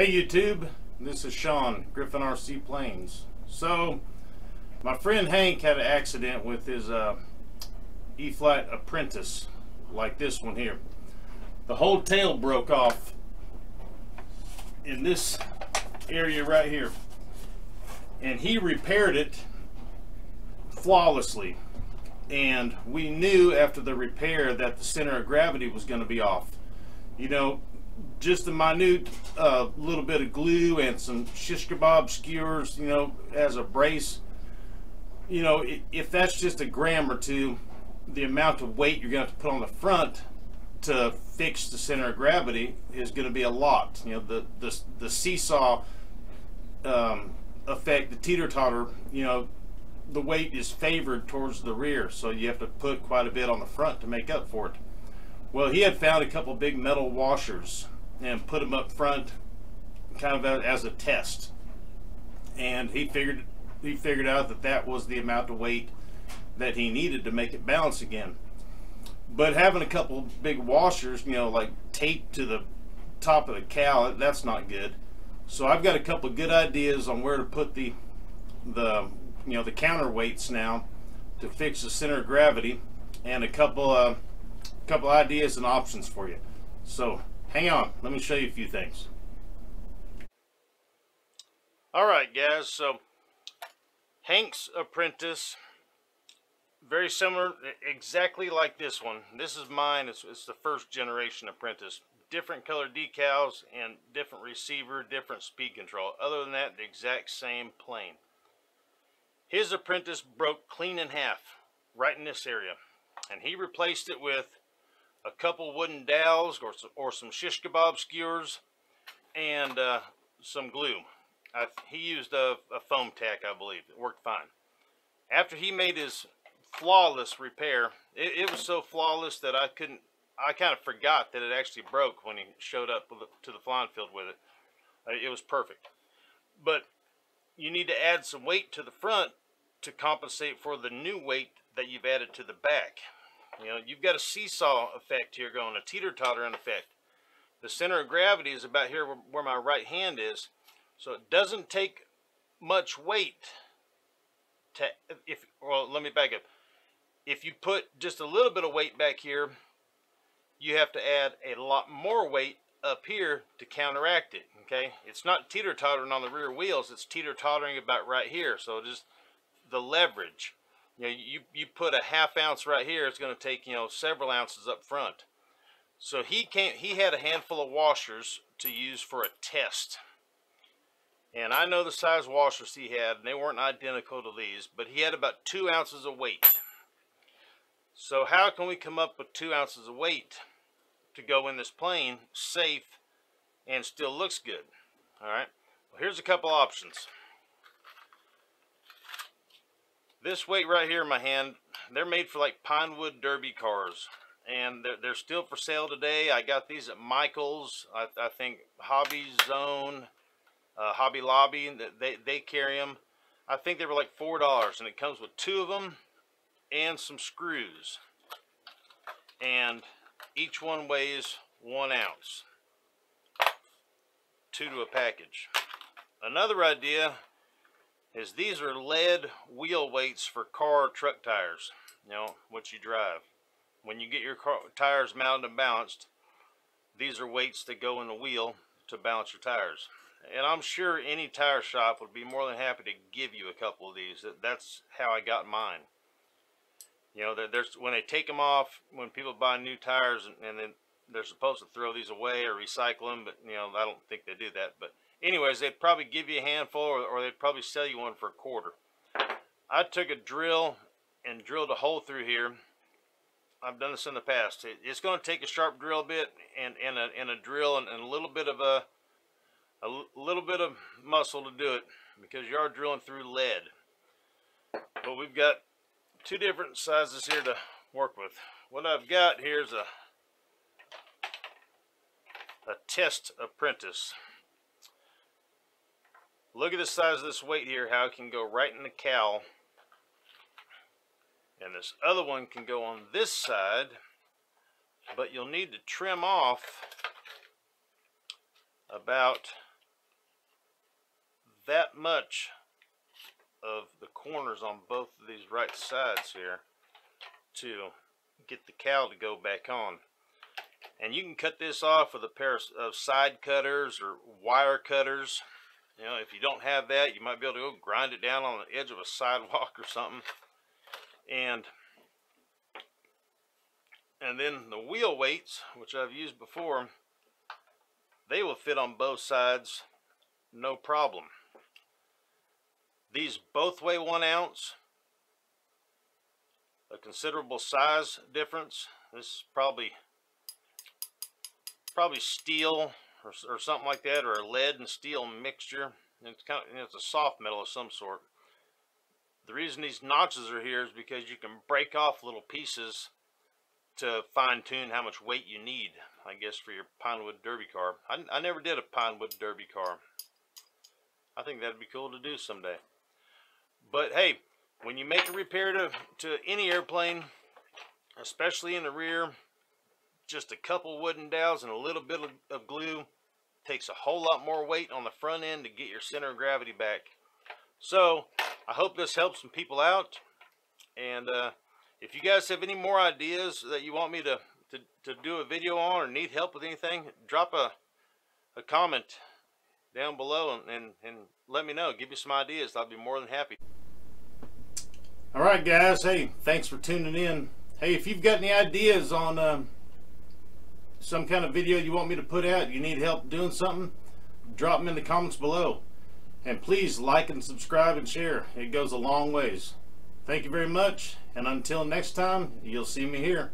Hey YouTube, this is Sean, Griffin RC Planes. So, my friend Hank had an accident with his uh, E-flite Apprentice, like this one here. The whole tail broke off in this area right here. And he repaired it flawlessly. And we knew after the repair that the center of gravity was going to be off. You know, just a minute uh, little bit of glue and some shish kebab skewers, you know, as a brace. You know, if that's just a gram or two, the amount of weight you're going to have to put on the front to fix the center of gravity is going to be a lot. You know, the the, the seesaw um, effect, the teeter-totter, you know, the weight is favored towards the rear, so you have to put quite a bit on the front to make up for it. Well, he had found a couple big metal washers and put them up front kind of as a test. And he figured he figured out that that was the amount of weight that he needed to make it balance again. But having a couple big washers, you know, like taped to the top of the cowl, that's not good. So I've got a couple good ideas on where to put the the you know the counterweights now to fix the center of gravity and a couple uh, couple ideas and options for you. So hang on, let me show you a few things. All right, guys, so Hank's Apprentice, very similar, exactly like this one. This is mine, it's, it's the first generation Apprentice. Different color decals and different receiver, different speed control. Other than that, the exact same plane. His Apprentice broke clean in half, right in this area. And he replaced it with a couple wooden dowels or some, or some shish kebab skewers and uh, some glue. I, he used a, a Foam-Tac, I believe. It worked fine. After he made his flawless repair, it, it was so flawless that I couldn't, I kind of forgot that it actually broke when he showed up to the flying field with it. Uh, it was perfect. But you need to add some weight to the front to compensate for the new weight that you've added to the back. You know, you've got a seesaw effect here going, a teeter-tottering effect. The center of gravity is about here where, my right hand is. So it doesn't take much weight to, if, well, let me back up. If you put just a little bit of weight back here, you have to add a lot more weight up here to counteract it, okay? It's not teeter-tottering on the rear wheels, it's teeter-tottering about right here. So just the leverage you know, you, you put a half ounce right here, it's going to take, you know, several ounces up front. So he came, he had a handful of washers to use for a test. And I know the size washers he had, and they weren't identical to these, but he had about two ounces of weight. So how can we come up with two ounces of weight to go in this plane safe and still looks good? All right, well, here's a couple options. This weight right here in my hand, they're made for like Pinewood Derby cars. And they're, they're still for sale today. I got these at Michael's. I, I think Hobby Zone, uh, Hobby Lobby, they, they carry them. I think they were like $4 and it comes with two of them and some screws. And each one weighs one ounce. Two to a package. Another idea is these are lead wheel weights for car truck tires, you know, what you drive. When you get your car, tires mounted and balanced, these are weights that go in the wheel to balance your tires. And I'm sure any tire shop would be more than happy to give you a couple of these. That's how I got mine. You know, there's when they take them off, when people buy new tires and, and then they're supposed to throw these away or recycle them, but you know, I don't think they do that. But anyways, they'd probably give you a handful or, or they'd probably sell you one for a quarter. I took a drill and drilled a hole through here. I've done this in the past. It, it's going to take a sharp drill bit and, and, a, and a drill and, and a little bit of a, a little bit of muscle to do it because you are drilling through lead. But we've got two different sizes here to work with. What I've got here is a a test apprentice. Look at the size of this weight here, how it can go right in the cowl. And this other one can go on this side, but you'll need to trim off about that much of the corners on both of these right sides here to get the cowl to go back on. And you can cut this off with a pair of side cutters or wire cutters. You know, if you don't have that, you might be able to go grind it down on the edge of a sidewalk or something. And and then the wheel weights, which I've used before, they will fit on both sides, no problem. These both weigh one ounce, a considerable size difference. This is probably probably steel or, or something like that, or a lead and steel mixture. And it's kind of it's a soft metal of some sort. The reason these notches are here is because you can break off little pieces to fine tune how much weight you need, I guess, for your Pinewood Derby car. I, I never did a Pinewood Derby car. I think that'd be cool to do someday. But hey, when you make a repair to, to any airplane, especially in the rear, just a couple wooden dowels and a little bit of, glue takes a whole lot more weight on the front end to get your center of gravity back. So, I hope this helps some people out. And uh, if you guys have any more ideas that you want me to, to, to do a video on or need help with anything, drop a, a comment down below and, and, and let me know. Give me some ideas. I'll be more than happy. All right, guys. Hey, thanks for tuning in. Hey, if you've got any ideas on um, some kind of video you want me to put out, you need help doing something, drop them in the comments below. And please like and subscribe and share. It goes a long ways. Thank you very much. And until next time, you'll see me here.